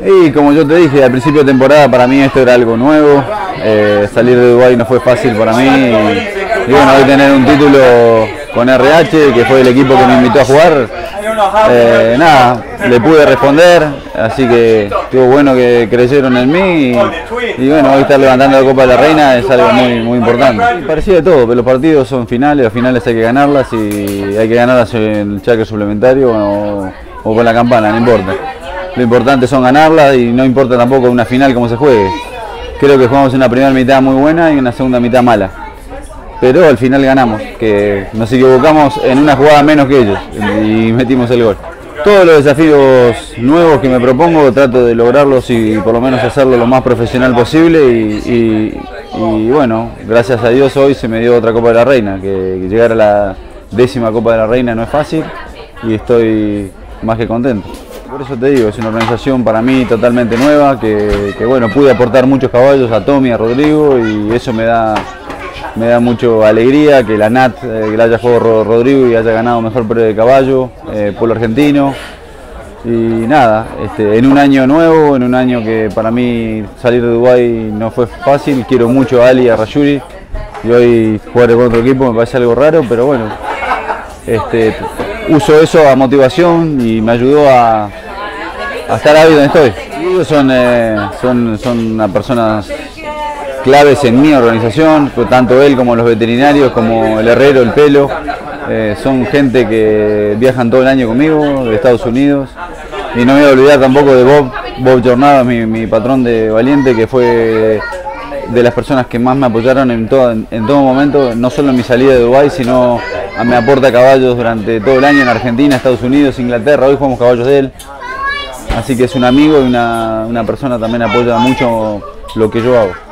Y como yo te dije, al principio de temporada para mí esto era algo nuevo. Eh, salir de Dubái no fue fácil para mí. Y, bueno, hoy tener un título con RH, que fue el equipo que me invitó a jugar, eh, nada, le pude responder. Así que estuvo bueno que creyeron en mí. Y, bueno, hoy estar levantando la Copa de la Reina es algo muy, muy importante. Parecía de todo, pero los partidos son finales, los finales hay que ganarlas y hay que ganarlas en el chaque suplementario o con la campana, no importa. Lo importante son ganarla y no importa tampoco una final cómo se juegue. Creo que jugamos una primera mitad muy buena y una segunda mitad mala. Pero al final ganamos, que nos equivocamos en una jugada menos que ellos y metimos el gol. Todos los desafíos nuevos que me propongo trato de lograrlos y por lo menos hacerlo lo más profesional posible y, bueno, gracias a Dios hoy se me dio otra Copa de la Reina, que llegar a la décima Copa de la Reina no es fácil y estoy más que contento. Por eso te digo, es una organización para mí totalmente nueva, que, bueno, pude aportar muchos caballos a Tommy, a Rodrigo y eso me da, me da mucho alegría que la NAT, eh, que haya jugado Rodrigo y haya ganado mejor premio de caballo, eh, pueblo argentino. Y nada, este, en un año nuevo, en un año que para mí salir de Dubái no fue fácil, quiero mucho a Ali a Rayuri y hoy jugar con otro equipo me parece algo raro, pero bueno, este, uso eso a motivación y me ayudó a, estar ahí donde estoy. Ellos son, eh, son, son personas claves en mi organización, tanto él como los veterinarios, como el herrero, el pelo. Eh, son gente que viajan todo el año conmigo, de Estados Unidos. Y no me voy a olvidar tampoco de Bob, Bob Jornada, mi, mi patrón de Valiente, que fue de las personas que más me apoyaron en todo, en todo momento, no solo en mi salida de Dubái, sino me aporta caballos durante todo el año en Argentina, Estados Unidos, Inglaterra, hoy jugamos caballos de él. Así que es un amigo y una, una persona también apoya mucho lo que yo hago.